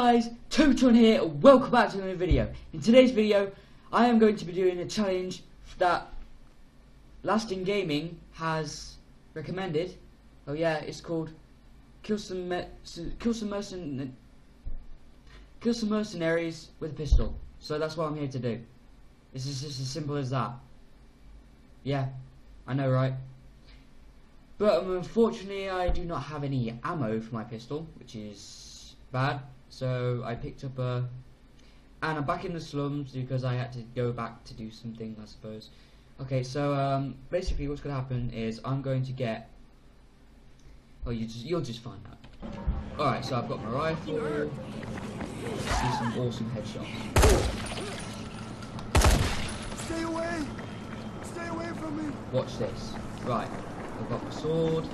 guys, Tobytron here, welcome back to another video. In today's video, I am going to be doing a challenge that LastingGamer has recommended. Oh yeah, it's called Kill Some, Me Kill Some, Mercen Kill Some Mercenaries with a Pistol. So that's what I'm here to do. This is just as simple as that. Yeah, I know right? But um, unfortunately I do not have any ammo for my pistol, which is bad. So I picked up a... And I'm back in the slums because I had to go back to do something, I suppose. Okay, so um, basically what's going to happen is I'm going to get... Oh, you just, you'll just find out. Alright, so I've got my rifle. See some awesome headshots. Stay away! Stay away from me! Watch this. Right, I've got my sword.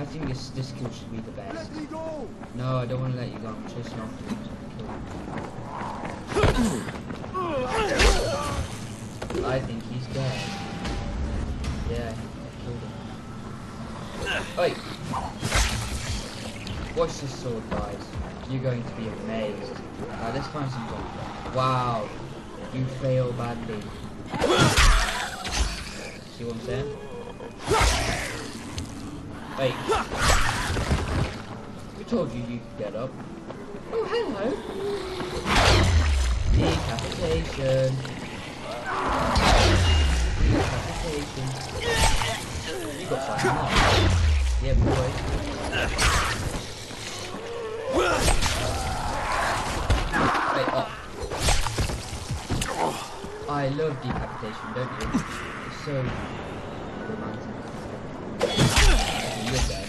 I think this this kill should be the best. Let me go! No, I don't want to let you go. I'm chasing after you. I think he's dead. Yeah, I killed him. Wait. Watch this sword, guys. You're going to be amazed. Right, let's find some gold. Wow, you fail badly. See what I'm saying? Wait. Who told you you could get up? Oh, hello. Decapitation. Decapitation. You got something up. Yeah, boy. Wait, up. Oh. I love decapitation, don't you? It's so romantic. Okay, you're dead.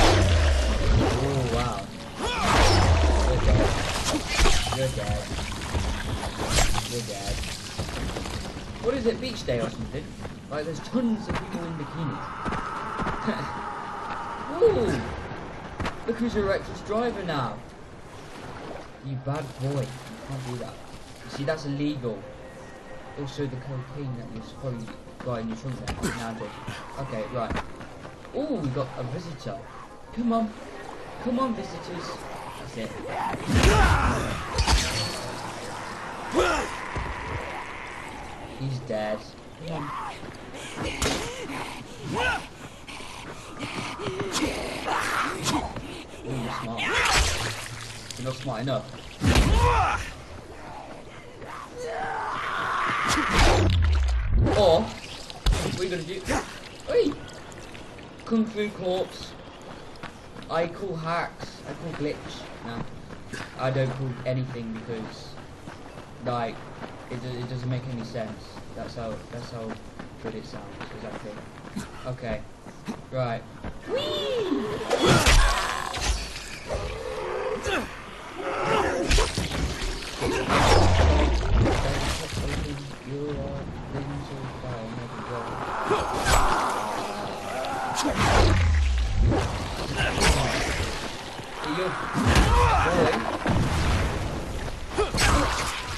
Wow. You're dead. You're dead. What is it, beach day or something? Like there's tons of people in bikinis. Ooh! Look who's a reckless driver now. You bad boy. You can't do that. You see that's illegal. Also the cocaine that you've probably got in your trunk there. Okay, right. Oh, we got a visitor. Come on. Come on, visitors. That's it. He's dead. Come on. You're smart. You're not smart enough. Or, what are you gonna do? Oi! Kung Fu Corpse. I call hacks. I call glitch. No. I don't call anything because, like, it, it doesn't make any sense. That's how, that's how good it sounds, exactly. Okay. Right.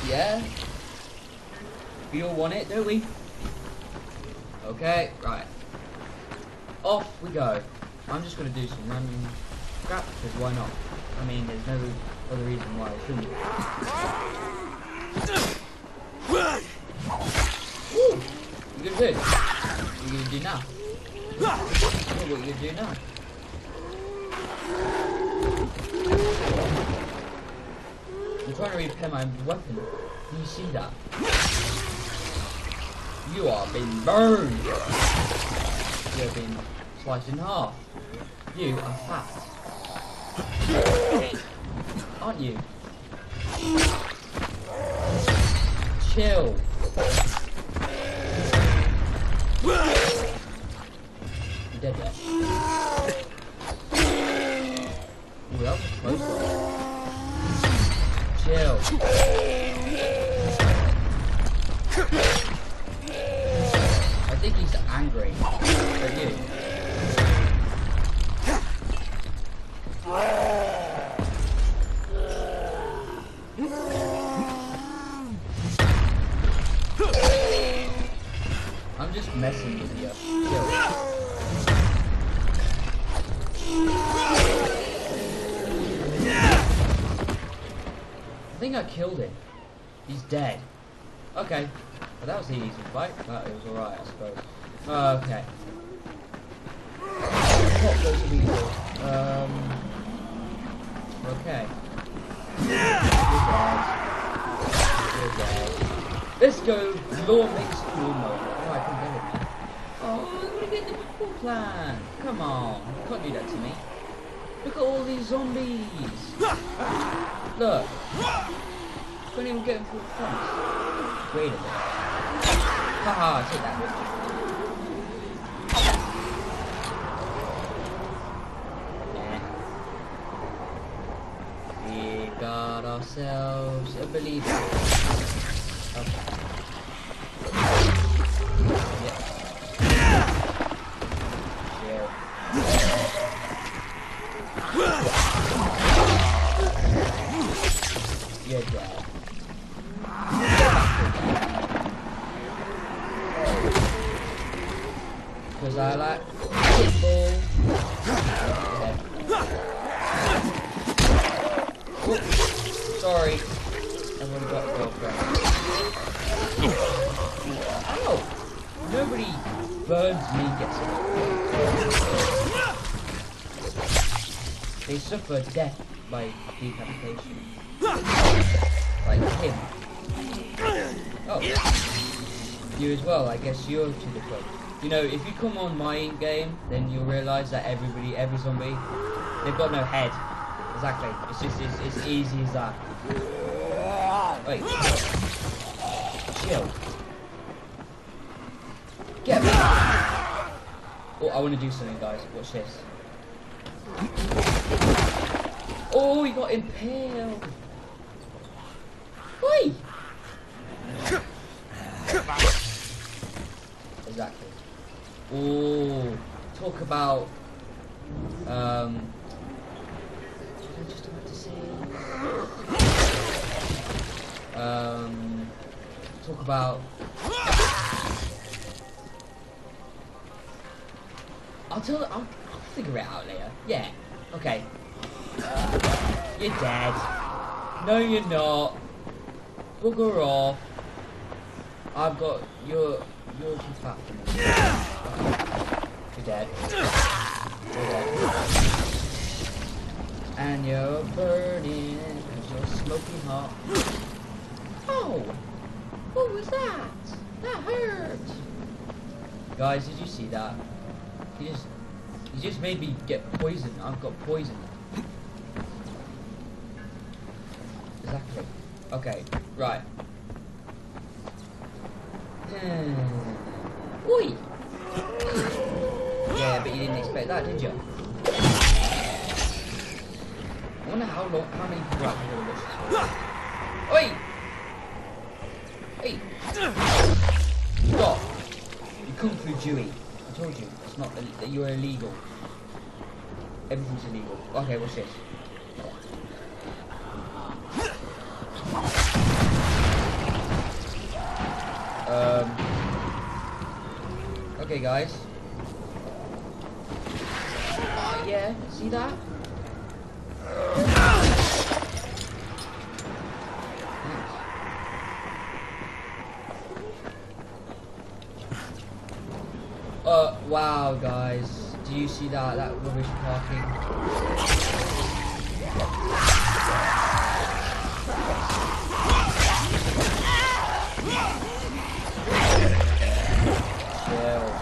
Yeah. We all want it, don't we? Okay, right. Off we go. I'm just gonna do some random crap because why not? I mean, there's no other reason why I shouldn't. Woo! What you gonna do? What you gonna do now? What you gonna do now? I'm trying to repair my weapon. Can you see that? You are being burned. You have been sliced in half. You are fat. Aren't you? Chill. You're dead was close. Chill. I think he's angry. You. Killed him. He's dead. Okay. Well, that was the easy fight. But it was alright, I suppose. Okay. Pop those. Um. Okay. Let's go. Law makes cool mode. Oh, I can get it. Oh, I'm gonna get the cool plan. Come on. You can't do that to me. Look at all these zombies. Look. Can't even get through the fence. Wait a minute. Uh-uh, Haha, take that. We got ourselves a believer. Okay. You're dead. Because I like. Oops. Sorry. Everyone got girlfriend. Ow! Nobody burns me gets. They suffer death by decapitation. Like him. Oh. You as well, I guess you're to the club. You know, if you come on my game, then you'll realise that everybody, every zombie, they've got no head. Exactly. It's just, it's, it's easy as that. Wait. Chill. Get me. Oh, I want to do something, guys. Watch this. Oh, he got impaled. Oi! Exactly. Oh, talk about. Um. I just to say? Um. Talk about. I'll tell. I'll, I'll figure it out later. Yeah. Okay. You're dead. No, you're not. Bugger off. I've got you're you're fat. You're dead. You're dead. And you're burning because you're smoking hot. Oh! What was that? That hurt! Guys, did you see that? He just he just made me get poisoned. I've got poison. Exactly. Okay, right. Hmm. Oi! Yeah, but you didn't expect that, did you? I wonder how long, how many people here watch this. Oi! Hey! Stop! You come through Dewey. I told you, it's not that you're illegal. Everything's illegal. Okay, what's this? Um. Okay, guys. Yeah, see that? Uh, wow, guys. Do you see that? That rubbish parking. Chill.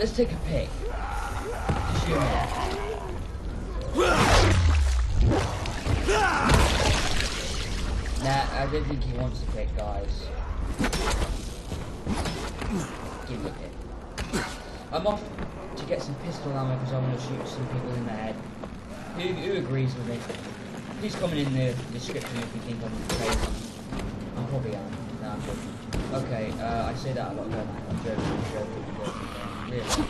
Let's take a pic. Nah, I don't think he wants to pick, guys. Give me a. I'm off to get some pistol ammo because I want to shoot some people in the head. Who, who agrees with me? Please comment in the description if you think I'm crazy. I probably am. No, I'm joking. Okay, uh, I say that a lot, don't I? I'm joking, I'm joking, I'm joking. Actually,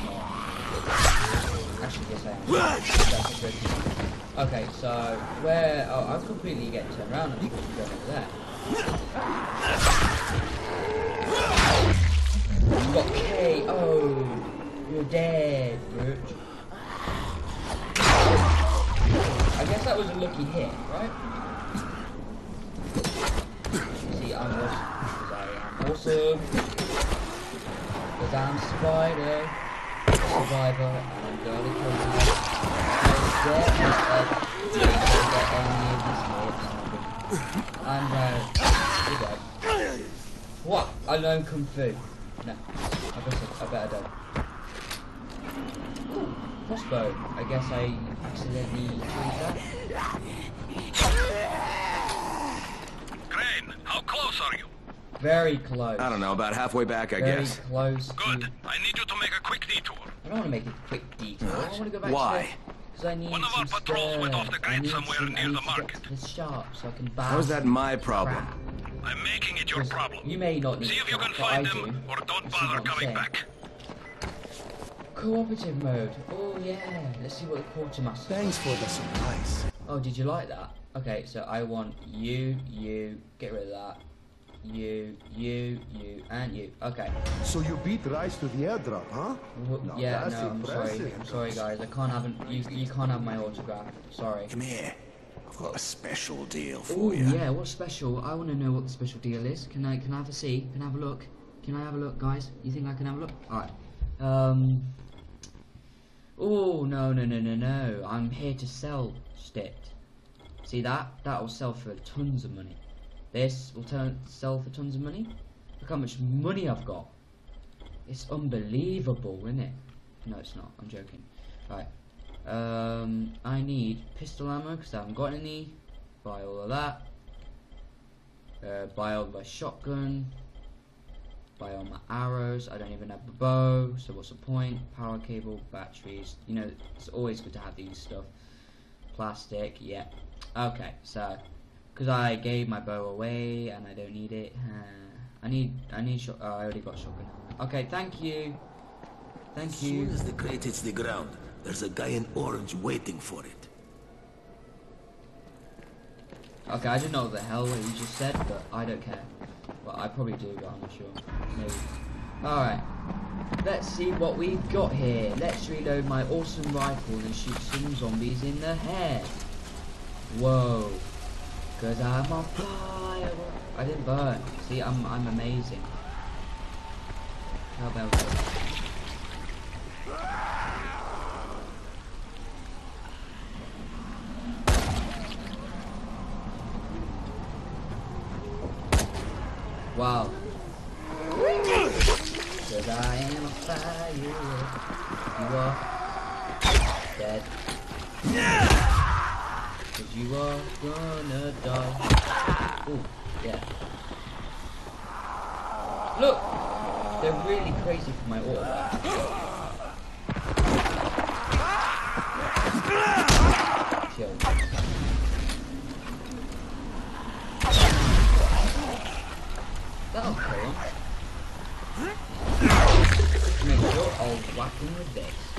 yes I am. Okay, so where? Oh, I'm completely getting turned around. I'm supposed to go over there. You got. Oh, you're dead, bitch. I guess that was a lucky hit, right? See, I'm awesome. I am awesome. Because I'm Spider. Survivor. And I'm gonna kill you. Uh, you're dead. What? I learned Kung Fu. No. I guess I, I better don't. Crossbow. I guess I accidentally changed that. Crane, how close are you? Very close. I don't know, about halfway back, I Very guess. close Good. to... I need you to make a quick detour. I don't want to make a quick detour. I want to go back Why? Because I need One of our patrols went off the grid somewhere some- near the to get market. the shop so I can buy How's that my problem? crap. I'm making it your problem. You may not need See if you can find I them, do. or don't You bother coming saying? back. Cooperative mode. Oh yeah. Let's see what the quartermaster. Thanks for the surprise. Oh, did you like that? Okay, so I want you, you, get rid of that. You, you, you, and you. Okay. So you beat Rais to the airdrop, huh? W- Now yeah, that's no, I'm sorry. I'm sorry, guys. I can't have an, you. You can't have my autograph. Sorry. Come here. I've got a special deal for Oh you. yeah, what's special? I want to know what the special deal is. Can I? Can I have a see? Can I have a look? Can I have a look, guys? You think I can have a look? All right. Um. Oh no no no no no! I'm here to sell stick. See that? That will sell for tons of money. This will turn sell for tons of money. Look how much money I've got. It's unbelievable, isn't it? No, it's not. I'm joking. Right. Um, I need pistol ammo because I haven't got any. Buy all of that. Uh, buy all my shotgun. Buy all my arrows. I don't even have a bow, so what's the point? Power cable, batteries. You know, it's always good to have these stuff. Plastic, yeah. Okay, so because I gave my bow away and I don't need it. Uh, I need, I need. Shot, oh, I already got shotgun. Okay, thank you. Thank As you. soon as the crate hits the ground, there's a guy in orange waiting for it. Okay, I don't know what the hell what you just said, but I don't care. Well, I probably do, but I'm not sure. Maybe. Alright. Let's see what we've got here. Let's reload my awesome rifle and shoot some zombies in the head. Whoa. Cause I'm on fire. I didn't burn. See, I'm I'm amazing. How about that? Wow. Cause I am a fire. You are dead. Cause you are gonna die. Ooh, yeah. Look! They're really crazy for my. Chill. That'll kill him. Make sure I'll whack him with this.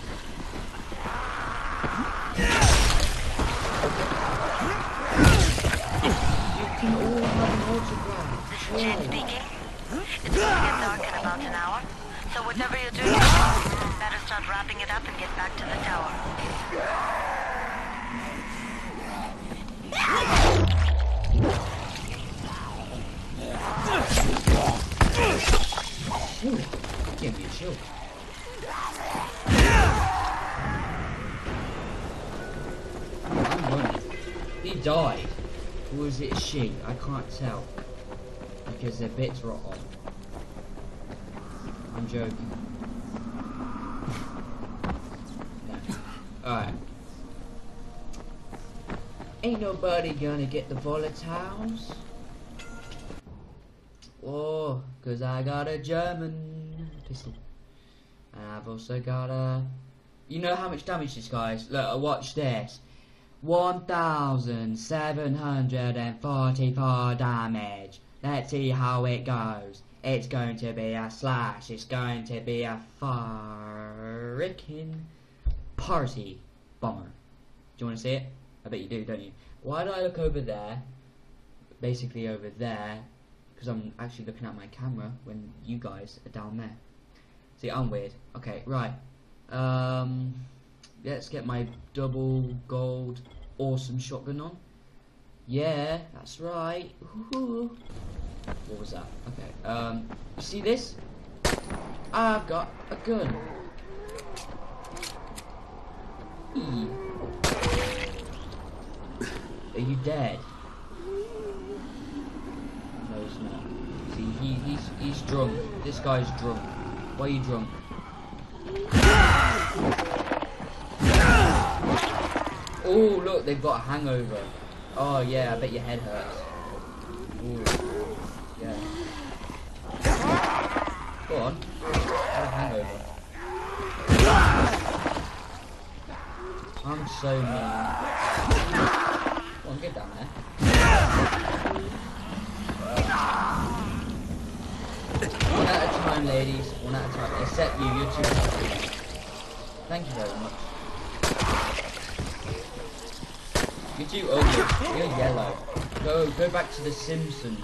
You can all have an autograph. This is Jen speaking. It's going to get dark in about an hour, so whatever you're doing, better start wrapping it up and get back to the tower. Ooh, give me a shield. He died. Or was it she? I can't tell. Because their bits rot on. I'm joking. Alright. Ain't nobody gonna get the volatiles. Oh, cause I got a German pistol. And I've also got a. You know how much damage this guy's? Look, uh, watch this. 1,744 damage. Let's see how it goes. It's going to be a slash. It's going to be a freaking party bomber. Do you want to see it? I bet you do, don't you? Why do I look over there? Basically over there, because I'm actually looking at my camera when you guys are down there. See, I'm weird. Okay, right. Um, let's get my double gold awesome shotgun on. Yeah, that's right. Woohoo. What was that? Okay. Um, you see this? I've got a gun. Eee. Are you dead? No, he's not. See, he, he's he's drunk. This guy's drunk. Why are you drunk? Oh, look, they've got a hangover. Oh yeah, I bet your head hurts. Ooh. Yeah. Go on. Have a hangover. I'm so mean. Go on, get down there. One at a time, ladies. One at a time. Except you, you're too happy. Thank you very much. You're ugly. Oh, you're yellow. Go, go back to the Simpsons.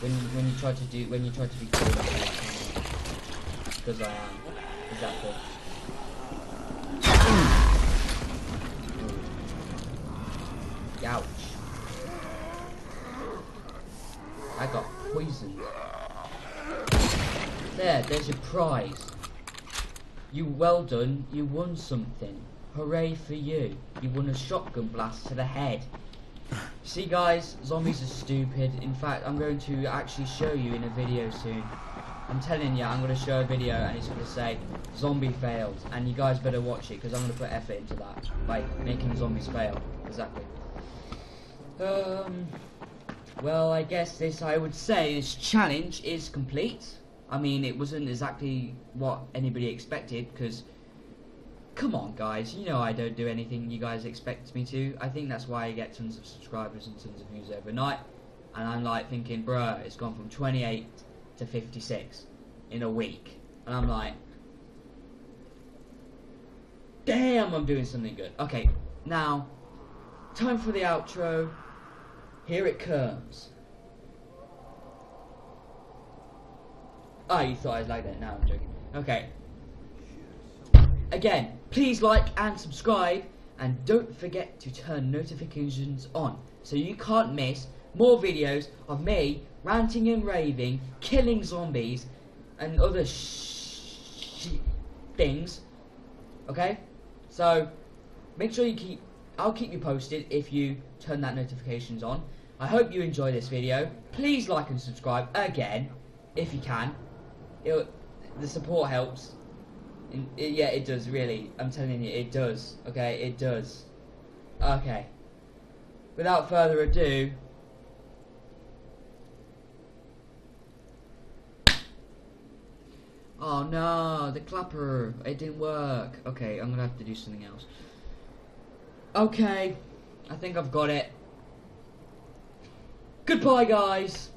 When when you try to do when you try to be cool. Because I am. Exactly. Ouch. I got poisoned. There, there's your prize. You well done, you won something. Hooray for you. You won a shotgun blast to the head. See guys, zombies are stupid. In fact, I'm going to actually show you in a video soon. I'm telling you, I'm going to show a video and it's going to say zombie failed. And you guys better watch it because I'm going to put effort into that by making zombies fail. Exactly. Um, well, I guess this, I would say, this challenge is complete. I mean, it wasn't exactly what anybody expected, because, come on, guys, you know I don't do anything you guys expect me to. I think that's why I get tons of subscribers and tons of views overnight. And I'm like thinking, bruh, it's gone from 28 to 56 in a week. And I'm like, damn, I'm doing something good. Okay, now, time for the outro. Here it comes. Oh, you thought I was like that? No, I'm joking. Okay. Again, please like and subscribe, and don't forget to turn notifications on so you can't miss more videos of me ranting and raving, killing zombies, and other sh- things. Okay? So, make sure you keep. I'll keep you posted if you turn that notifications on. I hope you enjoy this video. Please like and subscribe again, if you can. It, the support helps. It, yeah, it does, really. I'm telling you, it does. Okay, it does. Okay. Without further ado... Oh no, the clapper. It didn't work. Okay, I'm gonna have to do something else. Okay, I think I've got it. Goodbye, guys.